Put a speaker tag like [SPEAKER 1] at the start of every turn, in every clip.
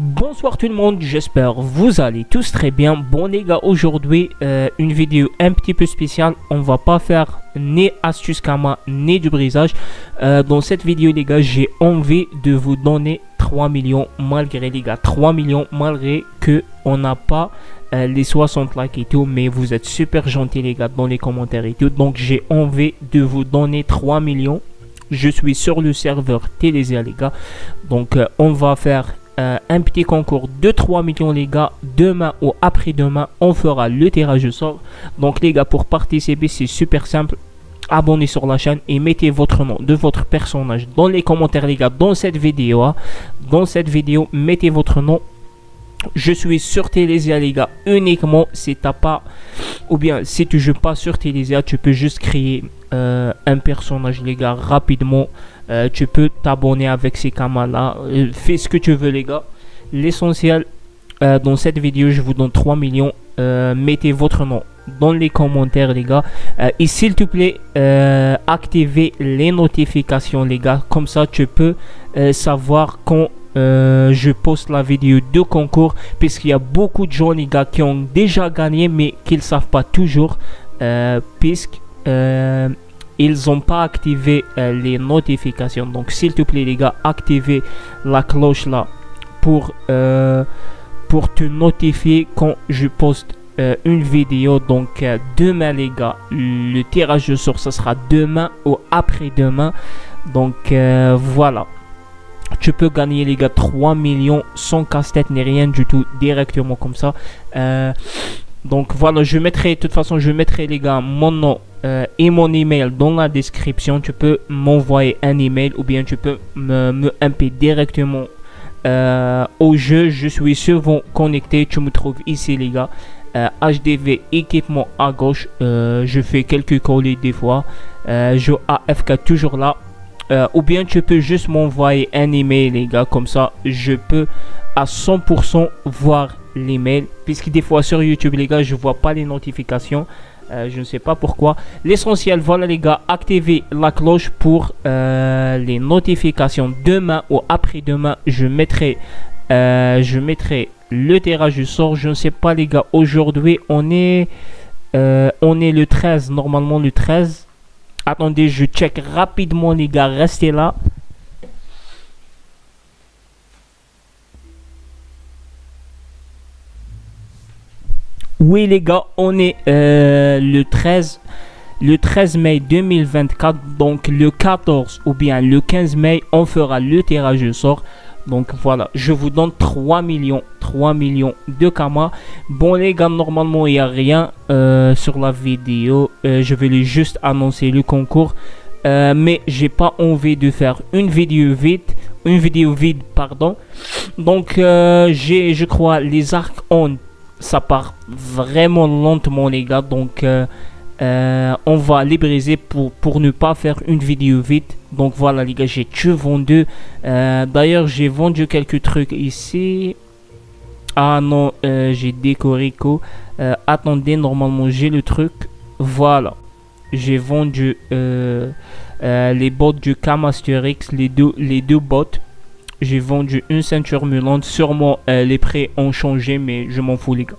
[SPEAKER 1] Bonsoir tout le monde, j'espère vous allez tous très bien. Bon les gars, aujourd'hui euh, une vidéo un petit peu spéciale. On va pas faire ni astuce Kama ni du brisage. Euh, dans cette vidéo les gars, j'ai envie de vous donner 3 millions malgré les gars 3 millions malgré que on n'a pas euh, les 60 likes et tout. Mais vous êtes super gentils les gars dans les commentaires et tout. Donc j'ai envie de vous donner 3 millions. Je suis sur le serveur Télésia les gars. Donc on va faire euh, un petit concours de 3 millions les gars. Demain ou après-demain, on fera le tirage au sort. Donc les gars, pour participer, c'est super simple. Abonnez sur la chaîne et mettez votre nom de votre personnage dans les commentaires les gars dans cette vidéo. Hein. Dans cette vidéo, mettez votre nom je suis sur Télésia les gars uniquement si t'as pas ou bien si tu joues pas sur Télésia tu peux juste créer euh, un personnage les gars rapidement. Euh, tu peux t'abonner avec ces camas là euh, fais ce que tu veux les gars. L'essentiel dans cette vidéo je vous donne 3 millions. Mettez votre nom dans les commentaires les gars. Et s'il te plaît activez les notifications les gars. Comme ça tu peux savoir quand euh, je poste la vidéo de concours puisqu'il y a beaucoup de gens les gars qui ont déjà gagné mais qui ne savent pas toujours euh, puisque euh, ils n'ont pas activé les notifications. Donc s'il te plaît les gars activez la cloche là pour pour te notifier quand je poste une vidéo. Donc demain les gars le tirage de sort ce sera demain ou après demain donc voilà tu peux gagner les gars 3 millions sans casse-tête ni rien du tout directement comme ça. Euh, donc voilà, je mettrai, de toute façon, je mettrai les gars mon nom euh, et mon email dans la description. Tu peux m'envoyer un email ou bien tu peux me, me directement euh, au jeu. Je suis souvent connecté. Tu me trouves ici les gars. HDV équipement à gauche. je fais quelques colis des fois. je AFK toujours là. Euh, ou bien tu peux juste m'envoyer un email les gars comme ça je peux à 100% voir l'email. Puisque des fois sur YouTube les gars je vois pas les notifications. Euh, je ne sais pas pourquoi. L'essentiel voilà les gars activez la cloche pour euh, les notifications. Demain ou après demain je mettrai je mettrai le tirage du sort. Je ne sais pas les gars aujourd'hui on est on est le 13 normalement le 13 Attendez, je check rapidement les gars, restez là. Oui les gars, on est euh, le 13 le 13 mai 2024 donc le 14 ou bien le 15 mai on fera le tirage au sort donc voilà, je vous donne 3 millions, 3 millions de Kama. Bon les gars, normalement il n'y a rien euh, sur la vidéo. Euh, je vais juste annoncer le concours. Euh, mais j'ai pas envie de faire une vidéo vide, une vidéo vide, pardon. Donc j'ai, je crois, les arcs on, ça part vraiment lentement les gars. Donc euh, on va les briser pour, ne pas faire une vidéo vite. Donc voilà les gars, j'ai tout vendu. Euh, d'ailleurs, j'ai vendu quelques trucs ici. Ah non, euh, j'ai décoré quoi. attendez, normalement j'ai le truc. Voilà. J'ai vendu les bottes du X les deux, les deux bottes. J'ai vendu une ceinture mulante. Sûrement les prix ont changé, mais je m'en fous les gars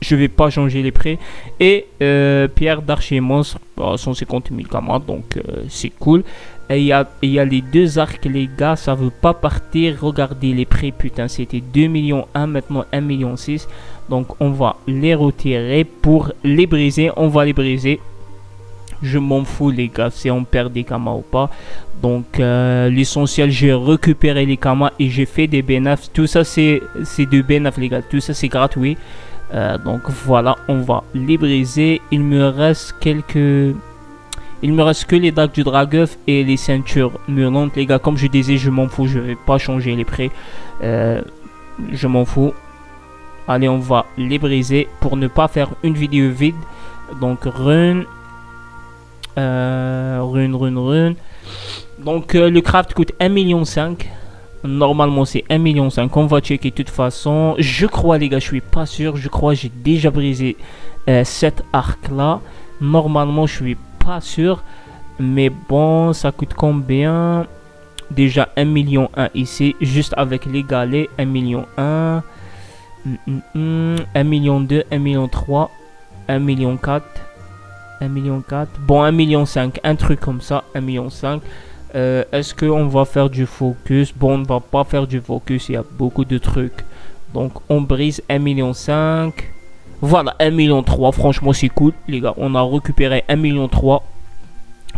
[SPEAKER 1] je vais pas changer les prix. Et euh, Pierre d'Archer Monstre, 150 000 camarades, donc euh, c'est cool. Et il y a, les deux arcs, les gars, ça veut pas partir. Regardez les prix, putain, c'était 2 millions 1, maintenant 1 million 6. Donc on va les retirer pour les briser. On va les briser. Je m'en fous les gars, si on perd des kamas ou pas. Donc euh, l'essentiel, j'ai récupéré les kamas et j'ai fait des bénéfices. Tout ça c'est de bénéfices les gars, tout ça c'est gratuit. Euh, donc voilà, on va les briser. Il me reste quelques... Il me reste que les dagues du Dragueuf et les ceintures mûrantes. Les gars, comme je disais, je m'en fous. Je vais pas changer les prix. Euh, je m'en fous. Allez, on va les briser pour ne pas faire une vidéo vide. Donc, rune. Euh, rune, rune, rune. Donc, le craft coûte 1,5 million. Normalement, c'est 1 million 5. On va checker de toute façon. Je crois, les gars, je suis pas sûr. Je crois j'ai déjà brisé euh, cet arc-là. Normalement, je suis pas sûr. Mais bon, ça coûte combien? Déjà 1 million 1 ici, juste avec les galets, 1 million 1, 1 million 2, 1 million 3, 1 million 4, 1 million 4, bon 1 million 5, un truc comme ça, 1 million 5. Euh, Est-ce qu'on va faire du focus? Bon, on ne va pas faire du focus, il y a beaucoup de trucs. Donc on brise 1 million 5. Voilà, 1 million 3, franchement c'est cool les gars. On a récupéré 1 million 3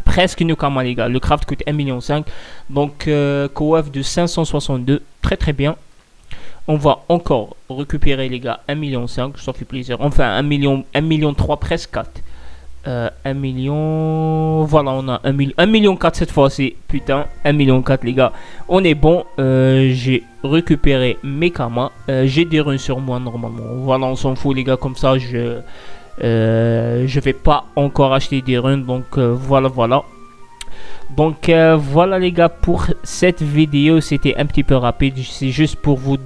[SPEAKER 1] presque une Nukama les gars. Le craft coûte 1 million 5. Donc euh, de 562. Très très bien. On va encore récupérer les gars 1 million 5. Ça fait plaisir. Enfin 1 million, 1 million 3 presque 4. 1 euh, million. Voilà, on a 1 million, 1 million 4 cette fois-ci. Putain, 1 million 4 les gars. On est bon. Euh, j'ai récupéré mes kamas. Euh, j'ai des runs sur moi normalement. Voilà, on s'en fout les gars. Comme ça, je euh, je vais pas encore acheter des runs, donc voilà, voilà. Donc euh, voilà les gars pour cette vidéo, c'était un petit peu rapide, c'est juste pour vous,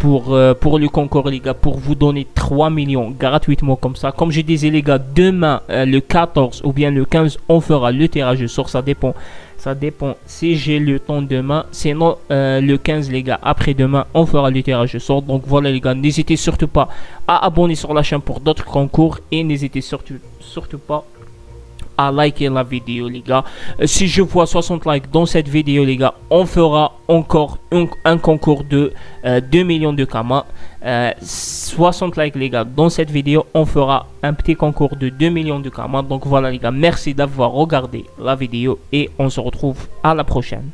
[SPEAKER 1] pour, pour le concours les gars, pour vous donner 3 millions gratuitement comme ça. Comme je disais les gars, demain le 14 ou bien le 15, on fera le tirage de sort, ça dépend ça dépend si j'ai le temps demain. Sinon, euh, le 15, les gars, après-demain, on fera le tirage au sort. Donc voilà, les gars, n'hésitez surtout pas à abonner sur la chaîne pour d'autres concours. Et n'hésitez surtout, surtout pas à liker la vidéo les gars. Euh, si je vois 60 likes dans cette vidéo les gars, on fera encore un, concours de 2 euh, millions de kamas. 60 likes les gars dans cette vidéo, on fera un petit concours de 2 millions de kamas. Donc voilà les gars, merci d'avoir regardé la vidéo et on se retrouve à la prochaine.